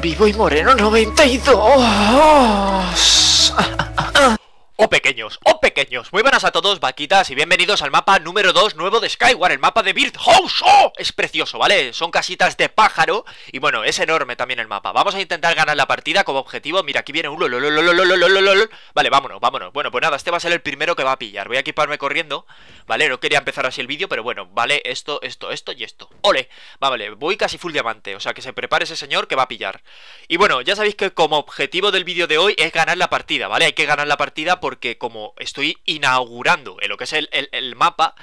Vivo y Moreno 92. ¡Oh pequeños! ¡Oh pequeños! Muy buenas a todos, vaquitas, y bienvenidos al mapa número 2 nuevo de Skyward, el mapa de Bird House. ¡Oh! Es precioso, ¿vale? Son casitas de pájaro, y bueno, es enorme también el mapa. Vamos a intentar ganar la partida como objetivo. Mira, aquí viene un. Vale, vámonos, vámonos. Bueno, pues nada, este va a ser el primero que va a pillar. Voy a equiparme corriendo, ¿vale? No quería empezar así el vídeo, pero bueno, vale, esto, esto, esto y esto. ¡Ole! Vale, voy casi full diamante, o sea que se prepare ese señor que va a pillar. Y bueno, ya sabéis que como objetivo del vídeo de hoy es ganar la partida, ¿vale? Hay que ganar la partida porque como estoy inaugurando en lo que es el, mapa,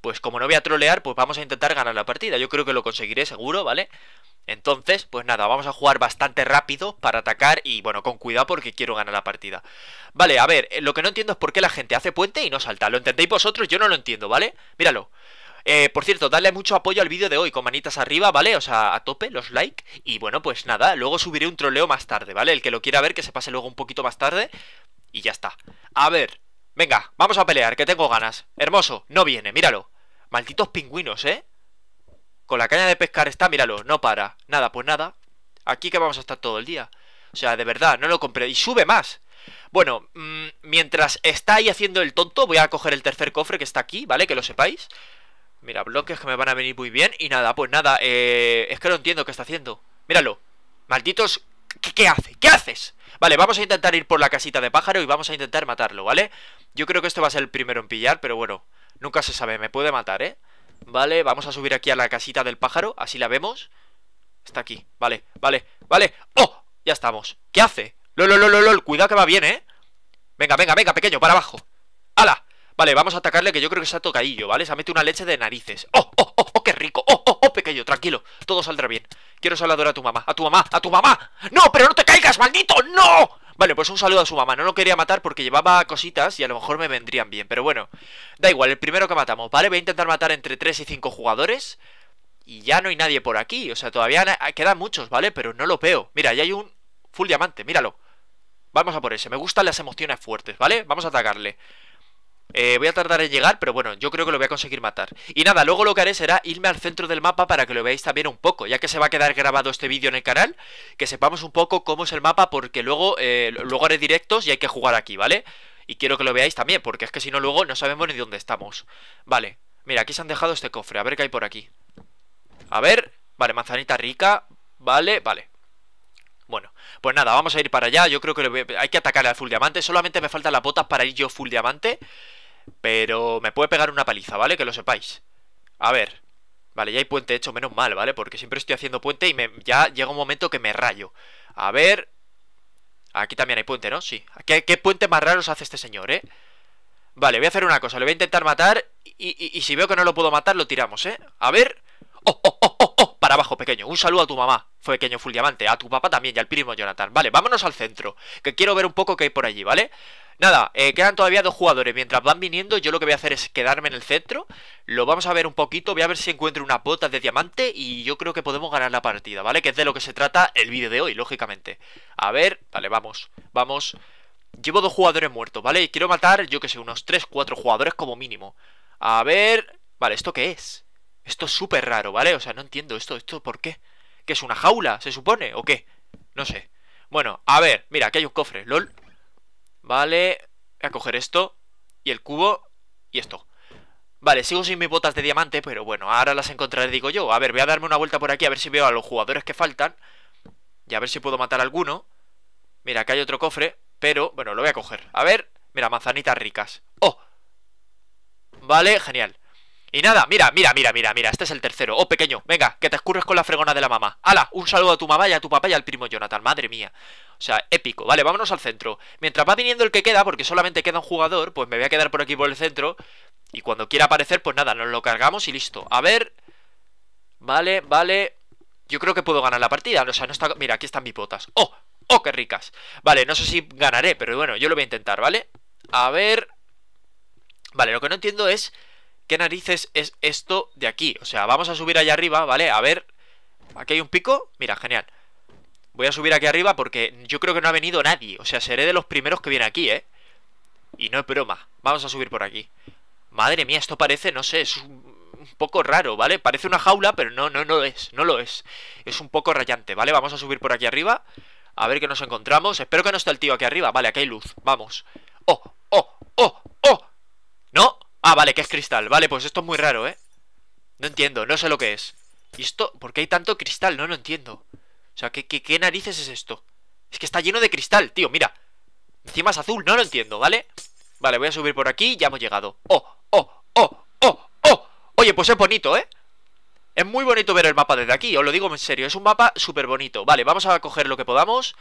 pues como no voy a trolear, pues vamos a intentar ganar la partida. Yo creo que lo conseguiré seguro, ¿vale? Entonces, pues nada, vamos a jugar bastante rápido para atacar y bueno, con cuidado porque quiero ganar la partida. Vale, a ver, eh, lo que no entiendo es por qué la gente hace puente y no salta. ¿Lo entendéis vosotros? Yo no lo entiendo, ¿vale? Míralo. Eh, por cierto, dale mucho apoyo al vídeo de hoy con manitas arriba, ¿vale? O sea, a tope, los like. Y bueno, pues nada, luego subiré un troleo más tarde, ¿vale? El que lo quiera ver, que se pase luego un poquito más tarde. Y ya está. A ver, venga, vamos a pelear, que tengo ganas. Hermoso, no viene, míralo. Malditos pingüinos, ¿eh? Con la caña de pescar está, míralo, no para. Nada, pues nada. Aquí que vamos a estar todo el día. O sea, de verdad, no lo compré. Y sube más. Bueno, mmm, mientras está ahí haciendo el tonto, voy a coger el tercer cofre que está aquí, ¿vale? Que lo sepáis. Mira, bloques que me van a venir muy bien. Y nada, pues nada, eh, es que no entiendo qué está haciendo. Míralo. Malditos... ¿Qué, ¿Qué hace? ¿Qué haces? Vale, vamos a intentar ir por la casita de pájaro y vamos a intentar matarlo, ¿vale? Yo creo que esto va a ser el primero en pillar, pero bueno, nunca se sabe, me puede matar, ¿eh? Vale, vamos a subir aquí a la casita del pájaro, así la vemos Está aquí, vale, vale, vale ¡Oh! Ya estamos, ¿qué hace? ¡Lol, lol, lol, lol! Cuidado que va bien, ¿eh? Venga, venga, venga, pequeño, para abajo ¡Hala! Vale, vamos a atacarle que yo creo que se ha tocadillo, ¿vale? Se ha metido una leche de narices ¡Oh, oh, oh, oh, qué rico! ¡Oh, oh, oh, pequeño! Tranquilo, todo saldrá bien Quiero saludar a tu mamá, a tu mamá, a tu mamá ¡No, pero no te caigas, maldito! ¡No! Vale, pues un saludo a su mamá. No lo quería matar porque llevaba cositas y a lo mejor me vendrían bien. Pero bueno, da igual, el primero que matamos, ¿vale? Voy a intentar matar entre 3 y 5 jugadores. Y ya no hay nadie por aquí. O sea, todavía quedan muchos, ¿vale? Pero no lo veo. Mira, ya hay un full diamante, míralo. Vamos a por ese. Me gustan las emociones fuertes, ¿vale? Vamos a atacarle. Eh, voy a tardar en llegar, pero bueno, yo creo que lo voy a conseguir matar. Y nada, luego lo que haré será irme al centro del mapa para que lo veáis también un poco Ya que se va a quedar grabado este vídeo en el canal Que sepamos un poco cómo es el mapa porque luego, eh, luego haré directos y hay que jugar aquí, ¿vale? Y quiero que lo veáis también, porque es que si no luego no sabemos ni dónde estamos. Vale, mira, aquí se han dejado este cofre, a ver qué hay por aquí. A ver, vale, manzanita rica, vale, vale bueno, pues nada, vamos a ir para allá Yo creo que hay que atacar al full diamante Solamente me faltan las botas para ir yo full diamante pero me puede pegar una paliza, ¿vale? Que lo sepáis A ver Vale, ya hay puente hecho, menos mal, ¿vale? Porque siempre estoy haciendo puente y me, ya llega un momento que me rayo A ver Aquí también hay puente, ¿no? Sí ¿Qué, puente más raros hace este señor, eh? Vale, voy a hacer una cosa Le voy a intentar matar y, y, y si veo que no lo puedo matar, lo tiramos, ¿eh? A ver ¡Oh, oh, oh, oh! Para abajo, pequeño Un saludo a tu mamá Fue pequeño full diamante A tu papá también y al primo Jonathan Vale, vámonos al centro Que quiero ver un poco qué hay por allí, ¿vale? Nada, eh, quedan todavía dos jugadores Mientras van viniendo, yo lo que voy a hacer es quedarme en el centro Lo vamos a ver un poquito Voy a ver si encuentro una botas de diamante Y yo creo que podemos ganar la partida, ¿vale? Que es de lo que se trata el vídeo de hoy, lógicamente A ver, vale, vamos, vamos Llevo dos jugadores muertos, ¿vale? Y quiero matar, yo que sé, unos 3, 4 jugadores como mínimo A ver... Vale, ¿esto qué es? Esto es súper raro, ¿vale? O sea, no entiendo esto, ¿esto por qué? ¿Que es una jaula, se supone? ¿O qué? No sé Bueno, a ver, mira, aquí hay un cofre, lol Vale, voy a coger esto Y el cubo y esto Vale, sigo sin mis botas de diamante Pero bueno, ahora las encontraré, digo yo A ver, voy a darme una vuelta por aquí A ver si veo a los jugadores que faltan Y a ver si puedo matar a alguno Mira, acá hay otro cofre Pero, bueno, lo voy a coger A ver, mira, manzanitas ricas ¡Oh! Vale, genial y nada, mira, mira, mira, mira, mira, este es el tercero Oh, pequeño, venga, que te escurres con la fregona de la mamá ¡Hala! Un saludo a tu mamá y a tu papá y al primo Jonathan, madre mía O sea, épico, vale, vámonos al centro Mientras va viniendo el que queda, porque solamente queda un jugador Pues me voy a quedar por aquí por el centro Y cuando quiera aparecer, pues nada, nos lo cargamos y listo A ver... Vale, vale... Yo creo que puedo ganar la partida O sea, no está... Mira, aquí están mis botas ¡Oh! ¡Oh, qué ricas! Vale, no sé si ganaré, pero bueno, yo lo voy a intentar, ¿vale? A ver... Vale, lo que no entiendo es ¿Qué narices es esto de aquí? O sea, vamos a subir allá arriba, ¿vale? A ver, aquí hay un pico Mira, genial Voy a subir aquí arriba porque yo creo que no ha venido nadie O sea, seré de los primeros que viene aquí, ¿eh? Y no es broma Vamos a subir por aquí Madre mía, esto parece, no sé, es un poco raro, ¿vale? Parece una jaula, pero no, no, no es, no lo es. Es un poco rayante, ¿vale? Vamos a subir por aquí arriba. A ver qué nos encontramos. Espero que no esté el tío aquí arriba. Vale, aquí hay luz. Vamos. ¡Oh! ¡Oh! ¡Oh! ¡Oh! ¿No? Ah, vale, que es cristal. Vale, pues esto es muy raro, ¿eh? No entiendo, no sé lo que es. ¿Y esto? ¿Por qué hay tanto cristal? No lo entiendo. O sea, ¿qué, qué, qué narices es esto? Es que está lleno de cristal, tío, mira. Encima es azul, no lo entiendo, ¿vale? Vale, voy a subir por aquí, ya hemos llegado. ¡Oh! ¡Oh! ¡Oh! ¡Oh! ¡Oh! Oye, pues es bonito, ¿eh? Es muy bonito ver el mapa desde aquí, os lo digo en serio, es un mapa súper bonito Vale, vamos a coger lo que podamos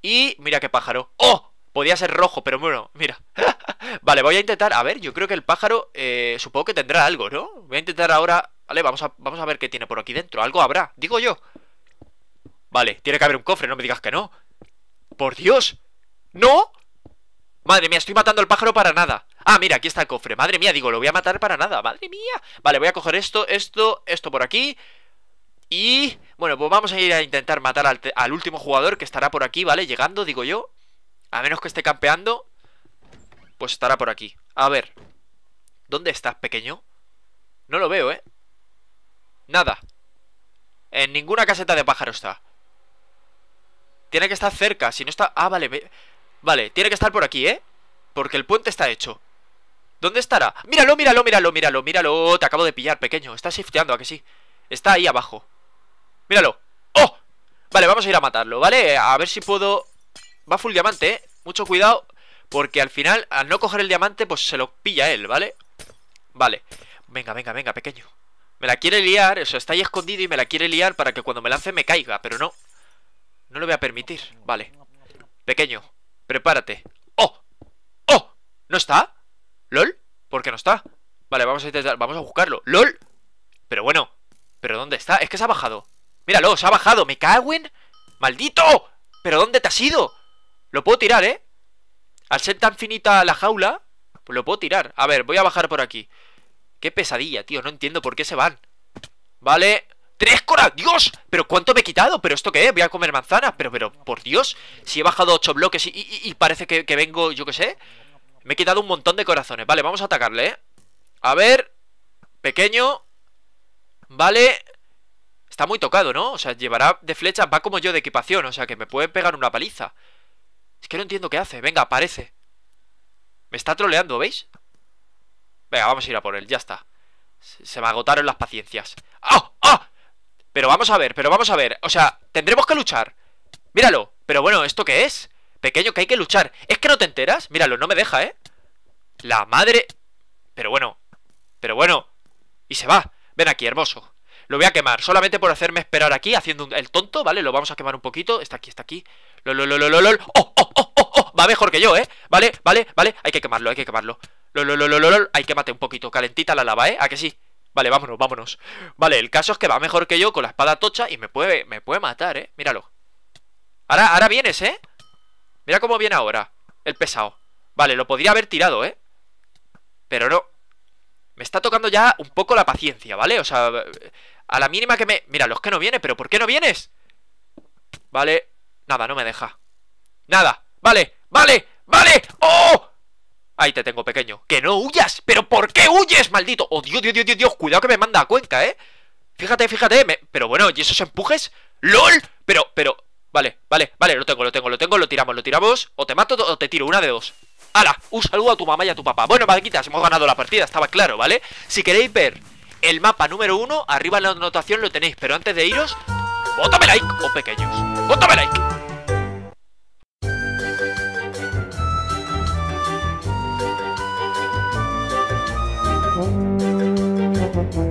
Y mira qué pájaro ¡Oh! Podía ser rojo, pero bueno, mira. Vale, voy a intentar, a ver, yo creo que el pájaro eh, Supongo que tendrá algo, ¿no? Voy a intentar ahora, vale, vamos a, vamos a ver qué tiene por aquí dentro. Algo habrá, digo yo. Vale, tiene que haber un cofre, no me digas que no. ¡Por Dios! ¿No? Madre mía, estoy matando al pájaro para nada. Ah, mira, aquí está el cofre. Madre mía, digo, lo voy a matar para nada. Madre mía. Vale, voy a coger esto, esto, esto por aquí. Y... Bueno, pues vamos a ir a intentar matar al, último jugador Que estará por aquí, ¿vale? Llegando, digo yo A menos que esté campeando Pues estará por aquí A ver ¿Dónde estás, pequeño? No lo veo, ¿eh? Nada En ninguna caseta de pájaro está Tiene que estar cerca Si no está... Ah, vale Vale, tiene que estar por aquí, ¿eh? Porque el puente está hecho ¿Dónde estará? Míralo, míralo, míralo, míralo, míralo Te acabo de pillar, pequeño Está shifteando, ¿a que sí? Está ahí abajo Míralo ¡Oh! Vale, vamos a ir a matarlo, ¿vale? A ver si puedo... Va full diamante, ¿eh? Mucho cuidado Porque al final, al no coger el diamante Pues se lo pilla él, ¿vale? Vale Venga, venga, venga, pequeño Me la quiere liar, eso está ahí escondido y me la quiere liar Para que cuando me lance me caiga, pero no No lo voy a permitir, vale Pequeño, prepárate ¡Oh! ¡Oh! ¿No está? ¿LOL? ¿Por qué no está? Vale, vamos a intentar, vamos a buscarlo ¡LOL! Pero bueno, ¿pero dónde está? Es que se ha bajado Míralo, se ha bajado, me cago en... ¡Maldito! ¿Pero dónde te has ido? Lo puedo tirar, ¿eh? Al ser tan finita la jaula Pues lo puedo tirar. A ver, voy a bajar por aquí. Qué pesadilla, tío, no entiendo por qué se van. Vale. ¡Tres coras! ¡Dios! ¿Pero cuánto me he quitado? ¿Pero esto qué es? Voy a comer manzanas. Pero, pero, por Dios. Si he bajado ocho bloques y, parece que, que vengo, yo qué sé. Me he quitado un montón de corazones. Vale, vamos a atacarle, ¿eh? A ver. Pequeño. Vale. Está muy tocado, ¿no? O sea, llevará de flecha Va como yo de equipación. O sea, que me puede pegar una paliza Es que no entiendo qué hace. Venga, aparece. Me está troleando, ¿veis? Venga, vamos a ir a por él, ya está. Se me agotaron las paciencias. ¡Ah! ¡Ah! Pero vamos a ver, pero vamos a ver. O sea, tendremos que luchar. Míralo. Pero bueno, ¿esto qué es? Pequeño, que hay que luchar. ¿Es que no te enteras? Míralo, no me deja, ¿eh? La madre... Pero bueno Pero bueno. Y se va. Ven aquí, hermoso. Lo voy a quemar. Solamente por hacerme esperar aquí Haciendo el tonto, ¿vale? Lo vamos a quemar un poquito. Está aquí, está aquí lol, lol, lol, lol. ¡Oh, oh, oh, oh, oh! Va mejor que yo, ¿eh? Vale, vale, vale Hay que quemarlo, hay que quemarlo lol, lol, lol, lol. Hay que mate un poquito Calentita la lava, ¿eh? ¿A que sí? Vale, vámonos, vámonos Vale, el caso es que va mejor que yo Con la espada tocha Y me puede, me puede matar, ¿eh? Míralo Ahora, ahora vienes, ¿eh? Mira cómo viene ahora El pesado Vale, lo podría haber tirado, ¿eh? Pero no Me está tocando ya un poco la paciencia, ¿vale? O sea, a la mínima que me... Mira, los que no viene, pero ¿por qué no vienes? Vale, nada, no me deja Nada, vale, vale, vale ¡Oh! Ahí te tengo, pequeño ¡Que no huyas! ¿Pero por qué huyes, maldito? ¡Oh, Dios, Dios, Dios, Dios! Cuidado que me manda a cuenta, ¿eh? Fíjate, fíjate Pero bueno, ¿y esos empujes? ¡LOL! Pero, pero... Vale, vale, vale, lo tengo, lo tengo, lo tengo, lo tiramos, lo tiramos O te mato o te tiro, una de dos ¡Hala! Un saludo a tu mamá y a tu papá Bueno, Maquitas, hemos ganado la partida, estaba claro, ¿vale? Si queréis ver el mapa número uno Arriba en la anotación lo tenéis Pero antes de iros, ¡Vótame like! O pequeños, ¡vótame like! Mm.